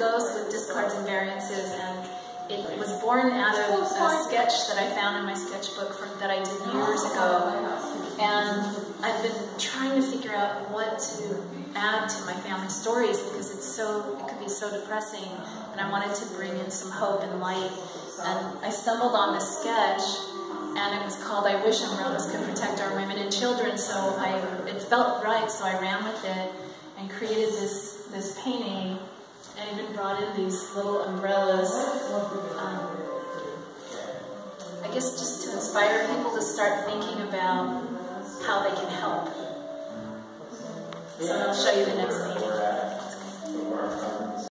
of discards and variances, and it was born out of a sketch that I found in my sketchbook from, that I did years ago. And I've been trying to figure out what to add to my family stories because it's so it could be so depressing, and I wanted to bring in some hope and light. And I stumbled on this sketch, and it was called "I Wish Umbrellas Could Protect Our Women and Children." So I it felt right, so I ran with it and created this this painting and even brought in these little umbrellas. Um, I guess just to inspire people to start thinking about how they can help. So I'll show you the next.